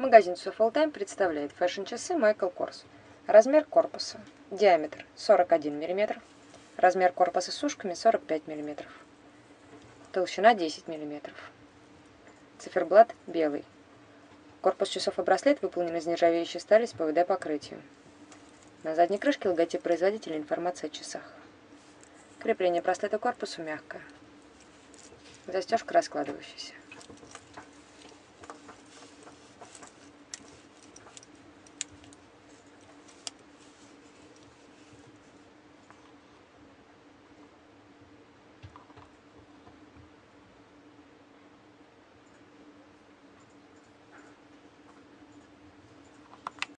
Магазин часов Time представляет фэшн-часы Michael Kors. Размер корпуса. Диаметр 41 мм. Размер корпуса с ушками 45 мм. Толщина 10 мм. Циферблат белый. Корпус часов и браслет выполнен из нержавеющей стали с ПВД-покрытием. На задней крышке логотип производителя информация о часах. Крепление браслета к корпусу мягкое. Застежка раскладывающаяся.